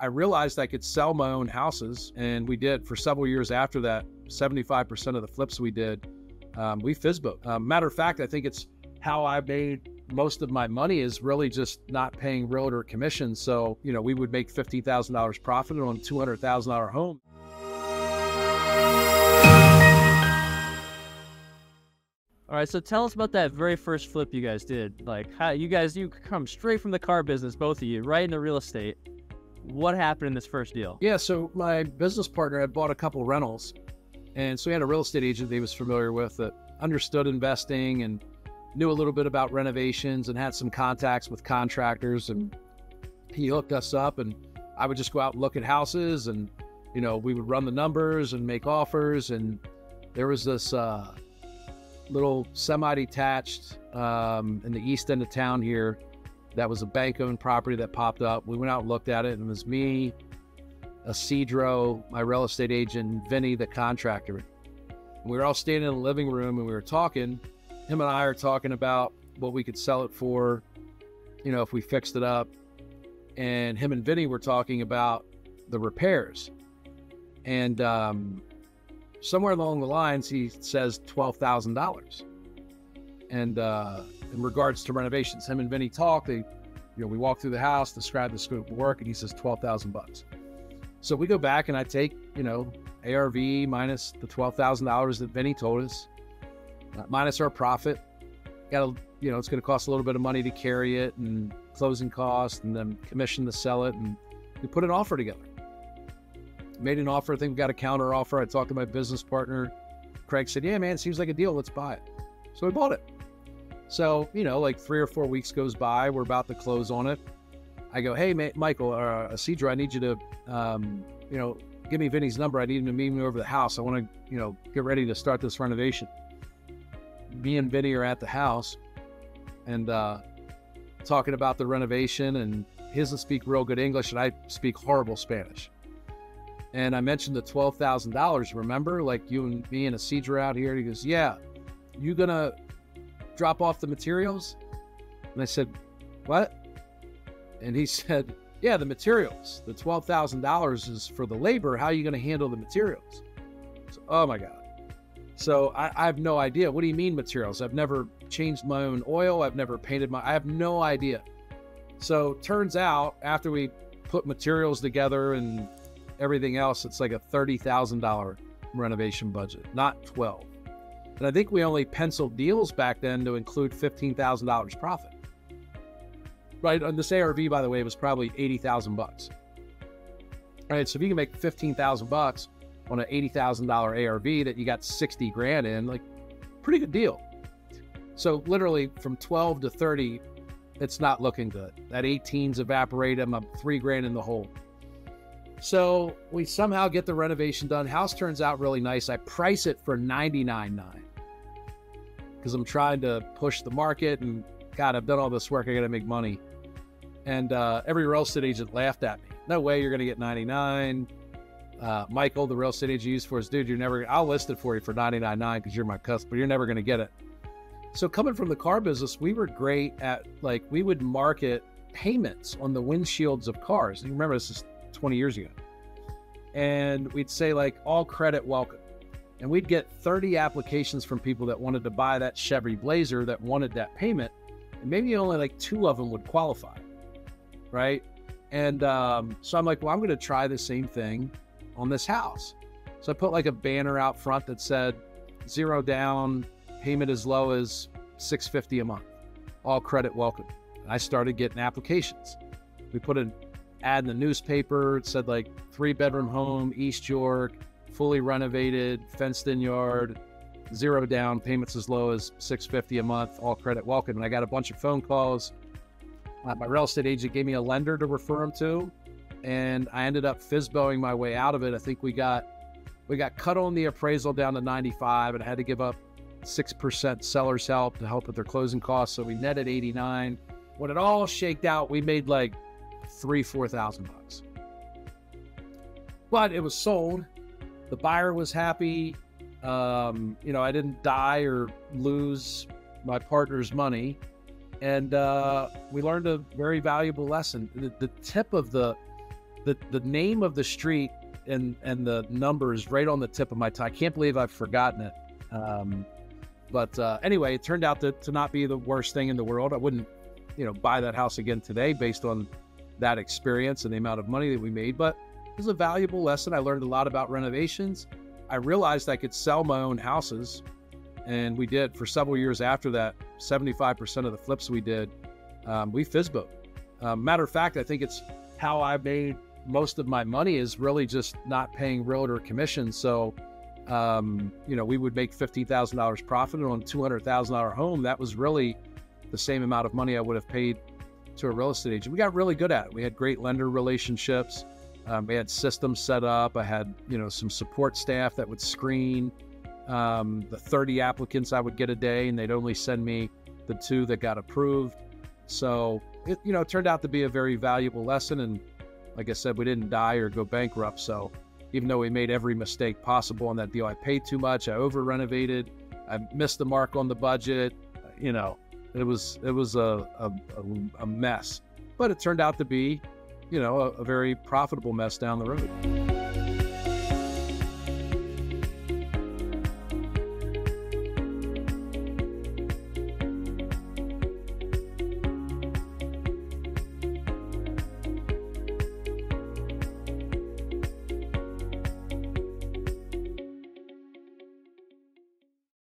I realized I could sell my own houses, and we did for several years after that. 75% of the flips we did, um, we FSBO. Um, matter of fact, I think it's how I made most of my money is really just not paying realtor commissions. So, you know, we would make $15,000 profit on a $200,000 home. All right, so tell us about that very first flip you guys did. Like, how you guys you come straight from the car business, both of you, right into real estate. What happened in this first deal? Yeah, so my business partner had bought a couple rentals, and so he had a real estate agent that he was familiar with that understood investing and knew a little bit about renovations and had some contacts with contractors. And he hooked us up, and I would just go out and look at houses, and you know we would run the numbers and make offers. And there was this. Uh, little semi-detached um, in the east end of town here. That was a bank-owned property that popped up. We went out and looked at it, and it was me, Isidro, my real estate agent, Vinny, the contractor. We were all standing in the living room, and we were talking. Him and I are talking about what we could sell it for, you know, if we fixed it up. And him and Vinny were talking about the repairs. And um, somewhere along the lines, he says twelve thousand dollars. And uh, in regards to renovations, him and Vinny talk. They, you know, we walk through the house, describe the scope of work, and he says twelve thousand bucks. So we go back, and I take, you know, ARV minus the twelve thousand dollars that Vinny told us, uh, minus our profit. Got to, you know, it's going to cost a little bit of money to carry it, and closing costs, and then commission to sell it, and we put an offer together made an offer. I think we got a counter offer. I talked to my business partner. Craig said, Yeah, man, seems like a deal. Let's buy it. So we bought it. So, you know, like three or four weeks goes by. We're about to close on it. I go, Hey, Ma- Michael, uh, Isidro, I need you to, um, you know, give me Vinny's number. I need him to meet me over the house. I want to, you know, get ready to start this renovation. Me and Vinny are at the house and uh, talking about the renovation. And he doesn't speak real good English, and I speak horrible Spanish. And I mentioned the twelve thousand dollars. Remember, like you and me and Isidro out here. He goes, "Yeah, you gonna drop off the materials?" And I said, "What?" And he said, "Yeah, the materials. The twelve thousand dollars is for the labor. How are you gonna handle the materials?" So, oh my god. So I, I have no idea. What do you mean materials? I've never changed my own oil. I've never painted my. I have no idea. So turns out after we put materials together and everything else, it's like a $30,000 renovation budget, not 12. And I think we only penciled deals back then to include $15,000 profit. Right, And this ARV, by the way, was probably 80,000 bucks. Right, so if you can make 15,000 bucks on an $80,000 ARV that you got 60 grand in, like pretty good deal. So literally from 12 to 30, it's not looking good. That 18's evaporated. I'm up three grand in the hole. So we somehow get the renovation done. House turns out really nice. I price it for $99.9 because I'm trying to push the market and God, I've done all this work. I got to make money. And uh, every real estate agent laughed at me. No way you're going to get 99. Uh, Michael, the real estate agent used for his dude, you're never. I'll list it for you for 99.9 because you're my customer. You're never going to get it. So coming from the car business, we were great at like we would market payments on the windshields of cars. You remember this is 20 years ago. And we'd say, like, all credit welcome. And we'd get 30 applications from people that wanted to buy that Chevy Blazer that wanted that payment. And maybe only like two of them would qualify. Right. And um, so I'm like, well, I'm going to try the same thing on this house. So I put like a banner out front that said, zero down, payment as low as 650 a month, all credit welcome. And I started getting applications. We put an ad in the newspaper. It said like three bedroom home, East York, fully renovated, fenced in yard, zero down, payments as low as 650 a month, all credit welcome. And I got a bunch of phone calls. Uh, my real estate agent gave me a lender to refer him to, and I ended up FSBOing my way out of it. I think we got we got cut on the appraisal down to 95, and I had to give up six percent seller's help to help with their closing costs. So we netted 89. When it all shaked out, we made like three, four thousand bucks. But it was sold. The buyer was happy. Um, you know, I didn't die or lose my partner's money. And uh, we learned a very valuable lesson. The, the tip of the the the name of the street and and the numbers right on the tip of my tongue. I can't believe I've forgotten it. Um, but uh, anyway, it turned out to, to not be the worst thing in the world. I wouldn't, you know, buy that house again today based on that experience and the amount of money that we made. But it was a valuable lesson. I learned a lot about renovations. I realized I could sell my own houses, and we did for several years after that. 75% of the flips we did, um, we FSBO. Um, matter of fact, I think it's how I made most of my money is really just not paying realtor commission. So, um, you know, we would make fifteen thousand dollars profit on a two hundred thousand dollar home. That was really the same amount of money I would have paid to a real estate agent. We got really good at it. We had great lender relationships. Um, we had systems set up. I had, you know, some support staff that would screen um, the 30 applicants I would get a day, and they'd only send me the two that got approved. So it, you know, turned out to be a very valuable lesson. And like I said, we didn't die or go bankrupt. So even though we made every mistake possible on that deal, I paid too much, I over renovated, I missed the mark on the budget. You know, it was it was a, a, a mess, but it turned out to be, you know, a, a very profitable mess down the road.